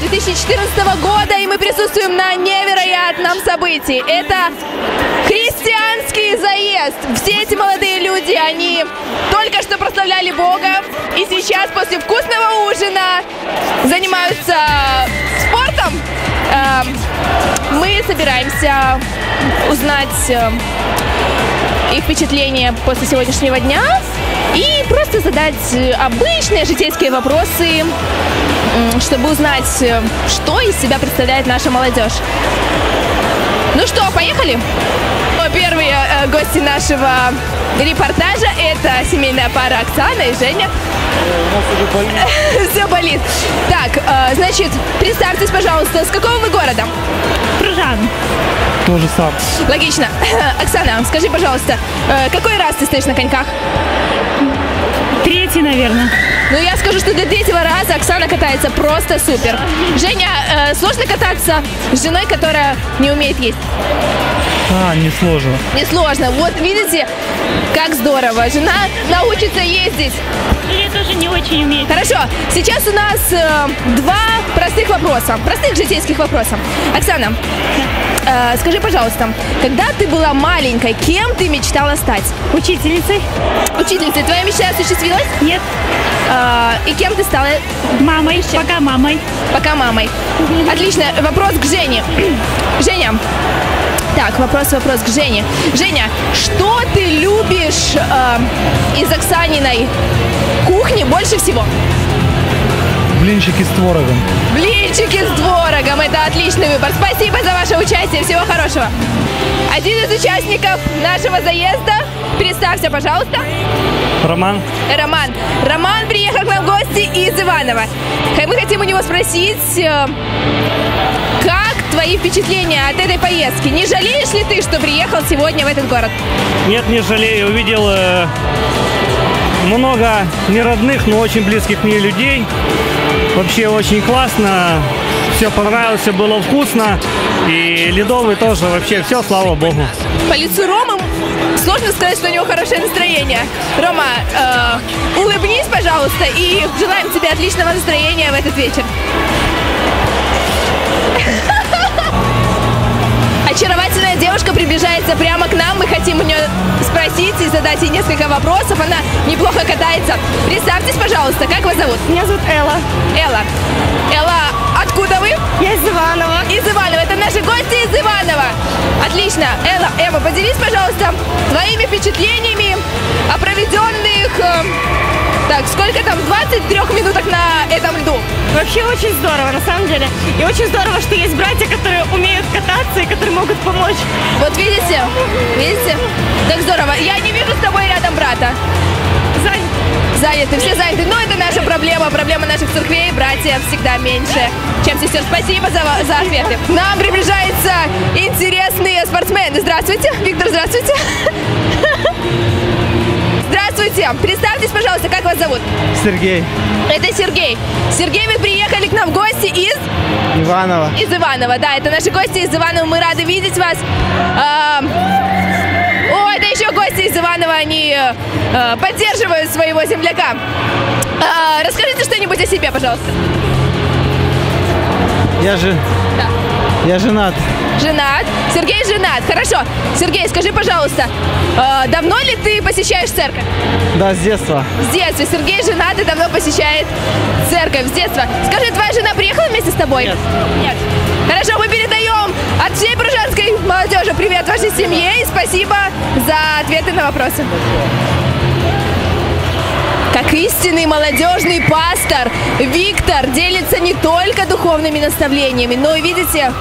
2014 года, и мы присутствуем на невероятном событии. Это христианский заезд. Все эти молодые люди, они только что прославляли Бога, и сейчас после вкусного ужина занимаются спортом. Эм, Мы собираемся узнать э, их впечатления после сегодняшнего дня и просто задать э, обычные житейские вопросы, чтобы узнать, э, что из себя представляет наша молодежь. Ну что, поехали? Первые э, гости нашего репортажа – это семейная пара Оксана и Женя. Все болит. Так, значит, представьтесь, пожалуйста, с какого вы города? Пружан. То же самое. Логично. Оксана, скажи, пожалуйста, э, какой раз ты стоишь на коньках? Третий, наверное. Ну, я скажу, что для третьего раза Оксана катается просто супер. Женя, э, сложно кататься с женой, которая не умеет есть? А, несложно. Несложно. Вот видите, как здорово. Жена научится ездить. Или тоже не очень умеет. Хорошо, сейчас у нас э, два простых вопроса, простых житейских вопроса. Оксана, э, скажи, пожалуйста, когда ты была маленькой, кем ты мечтала стать? Учительницей? Учительницей, твоя мечта осуществилась? Нет. Э, и кем ты стала Мамой. Пока мамой. пока мамой? Отлично, вопрос к Жене. Женя, так, вопрос, вопрос к Жене. Женя, что ты любишь э, из Оксаниной кухни больше всего? Блинчики с творогом. Блинчики с творогом. Это отличный выбор. Спасибо за ваше участие. Всего хорошего. Один из участников нашего заезда. Представься, пожалуйста. Роман? Роман. Роман приехал к нам в гости из Иванова. Мы хотим у него спросить, э, как твои впечатления от этой поездки? Не жалеешь ли ты, что приехал сегодня в этот город? Нет, не жалею. Увидел э, много неродных, но очень близких мне людей. Вообще очень классно. Все понравилось, все было вкусно. И ледовый тоже. Вообще все, слава богу. По лицу Ромы сложно сказать, что у него хорошее настроение. Рома, э, улыбнись, пожалуйста, и желаем тебе отличного настроения в этот вечер. Очаровательная девушка приближается прямо к нам. Мы хотим у нее спросить и задать ей несколько вопросов. Она неплохо катается. Представьтесь, пожалуйста, как вас зовут? Меня зовут Элла. Элла. Элла, откуда вы? Я из Иванова. Из Иванова. Это наши гости из Иванова. Отлично. Элла, Эва, поделись, пожалуйста, твоими впечатлениями о проведенных... э, так, сколько там? 23 минутах на этом льду. Вообще очень здорово, на самом деле. И очень здорово, что есть братья, которые умеют кататься и которые могут помочь. Вот видите? Видите? Так здорово. Я не вижу с тобой рядом брата. Зань, Заняты, все заняты. Но это проблема, проблема наших церквей. Братья всегда меньше, чем сестер. Спасибо за, за ответы. Нам приближаются интересные спортсмены. Здравствуйте. Виктор, здравствуйте. Здравствуйте. Представьтесь, пожалуйста, как вас зовут? Сергей. Это Сергей. Сергей, вы приехали к нам в гости из... Иванова. Из Иванова, да, это наши гости из Иванова. Мы рады видеть вас. О, это еще гости из Иванова, они э, поддерживают своего земляка. А, Расскажите что-нибудь о себе, пожалуйста. Я же... Да. Я женат. Женат. Сергей женат. Хорошо. Сергей, скажи, пожалуйста, э, давно ли ты посещаешь церковь? Да, с детства. С детства. Сергей женат и давно посещает церковь с детства. Скажи, твоя жена приехала вместе с тобой? Нет. Нет. Хорошо, мы передаем от всей пружанской молодежи привет вашей семье и спасибо за ответы на вопросы. Как истинный молодежный пастор, Виктор делится не только духовными наставлениями, но и, видите,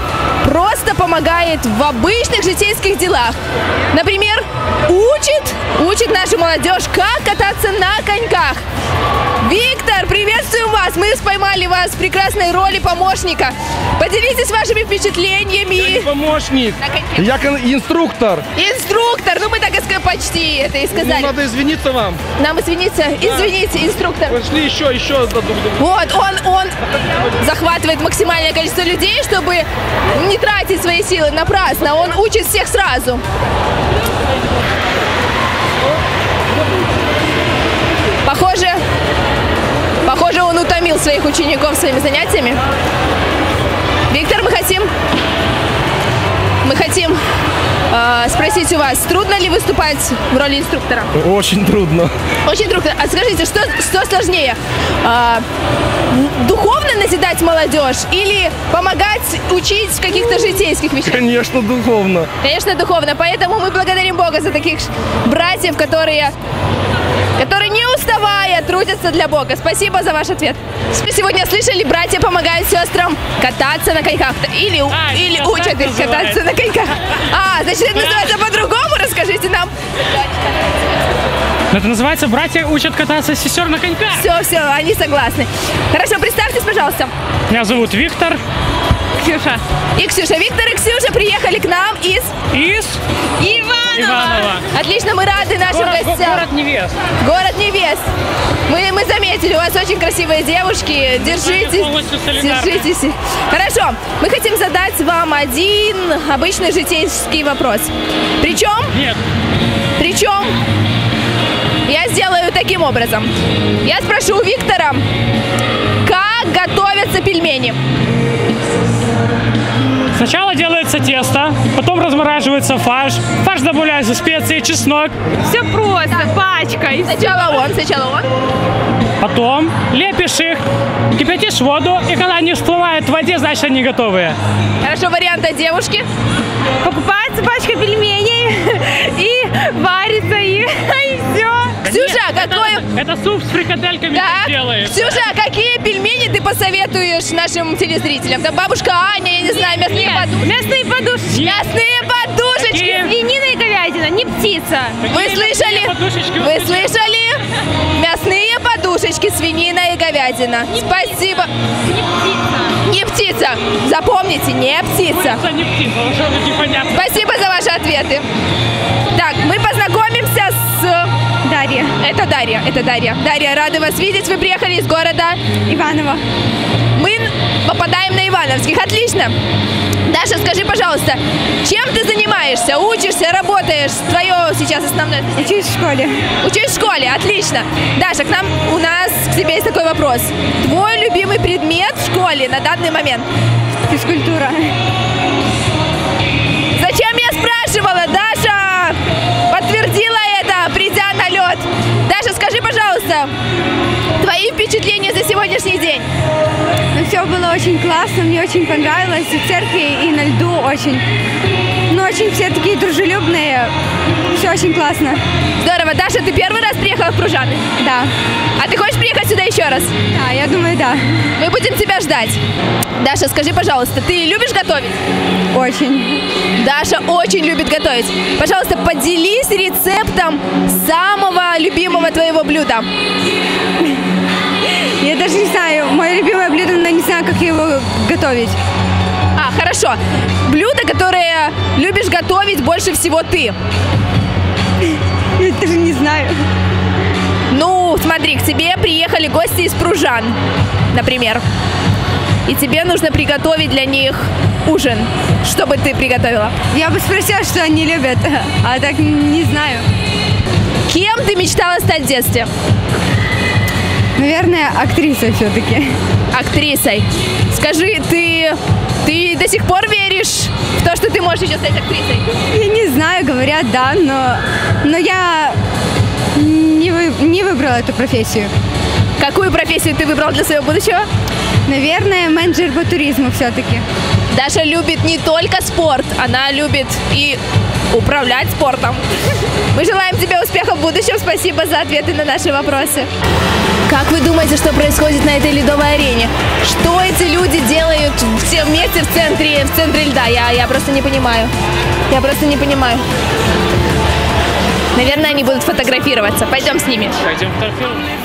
просто помогает в обычных житейских делах. Например, учит, учит нашу молодежь, как кататься на коньках. Вас! Мы поймали вас в прекрасной роли помощника. Поделитесь вашими впечатлениями. помощник. На коньке. Я инструктор. Инструктор, ну мы так и почти это и Ну, сказали. надо извиниться вам. Нам извиниться, извините, инструктор. Пошли еще, еще. Вот, он, он захватывает максимальное количество людей, чтобы не тратить свои силы напрасно. Он учит всех сразу. Он утомил своих учеников своими занятиями. Виктор, мы хотим... Мы хотим э, спросить у вас, трудно ли выступать в роли инструктора? Очень трудно. Очень трудно. А скажите, что, что сложнее? А, духовно назидать молодежь или помогать учить в каких-то житейских вещах? Конечно, духовно. Конечно, духовно. Поэтому мы благодарим Бога за таких братьев, которые, которые не уставая трудятся для Бога. Спасибо за ваш ответ. Вы сегодня слышали, братья помогают сестрам кататься на коньках. Или, А, или учат их кататься на коньках. А, значит, это называется по-другому. Расскажите нам. Это называется «Братья учат кататься сестер на коньках». Все, все, они согласны. Хорошо, представьтесь, пожалуйста. Меня зовут Виктор Ксюша. И Ксюша, Виктор и Ксюша приехали к нам из из Иванова. Иванова. Отлично, мы рады нашим Город, го- гостям. город невест. Город невест. Мы, мы заметили, у вас очень красивые девушки. Держитесь. Держитесь. Хорошо. Мы хотим задать вам один обычный житейский вопрос. Причем, Нет, причем, я сделаю таким образом. Я спрошу у Виктора, как готовятся пельмени. Сначала делается тесто, потом размораживается фарш. Фарш добавляются специи, чеснок. Все просто, пачка. и всё. Сначала он, сначала он. Потом лепишь их, кипятишь воду, и когда они всплывают в воде, значит они готовые. Хорошо, вариант от девушки. Это суп с фрикадельками Так, делается. Ксюша, а какие пельмени ты посоветуешь нашим телезрителям? Там бабушка Аня, я не знаю, мясные Нет, подушки. мясные подушечки. Мясные подушечки. Такие- Свинина и говядина, не птица. Вы Такие слышали? подушечки Вы слышали? Мясные подушечки, свинина и говядина. Спасибо. Не птица. Не птица. Запомните, не птица. Не птица, уже непонятно. Спасибо за ваши ответы. Так, мы познакомимся. Дарья. Это Дарья, это Дарья. Дарья, рады вас видеть. Вы приехали из города Иванова. Мы попадаем на Ивановских. Отлично. Даша, скажи, пожалуйста, чем ты занимаешься? Учишься, работаешь? Твое сейчас основное... Учусь в школе. Учусь в школе, отлично. Даша, к нам у нас к тебе есть такой вопрос. Твой любимый предмет в школе на данный момент? Физкультура. Зачем я спрашивала? Даша подтвердила пожалуйста, твои впечатления за сегодняшний день? Ну, все было очень классно, мне очень понравилось. И в церкви, и на льду очень. Ну, очень все такие дружелюбные. Все очень классно. Здорово. Даша, ты первый раз приехала в Пружаны? Да. А ты хочешь приехать сюда еще раз? Да, я думаю, да. Мы будем тебя ждать. Даша, скажи, пожалуйста, ты любишь готовить? Очень. Даша очень любит готовить. Пожалуйста, поделись рецептом самого любимого твоего блюда. Я даже не знаю, мое любимое блюдо, но не знаю, как его готовить. Хорошо. Блюдо, которое любишь готовить больше всего ты. Я даже не знаю. Ну, смотри, к тебе приехали гости из Пружан, например. И тебе нужно приготовить для них ужин. Что бы ты приготовила? Я бы спросила, что они любят, а так не знаю. Кем ты мечтала стать в детстве? Наверное, актриса все-таки. Актрисой. Скажи, ты, ты до сих пор веришь в то, что ты можешь еще стать актрисой? Я не знаю, говорят, да, но, но я не, вы- не выбрала эту профессию. Какую профессию ты выбрал для своего будущего? Наверное, менеджер по туризму все-таки. Даша любит не только спорт, она любит и управлять спортом. Мы желаем тебе успеха в будущем. Спасибо за ответы на наши вопросы. Как вы думаете, что происходит на этой ледовой арене? Что эти люди делают все вместе в центре, в центре льда? Я, я просто не понимаю. Я просто не понимаю. Наверное, они будут фотографироваться. Пойдем с ними. Пойдем фотографировать.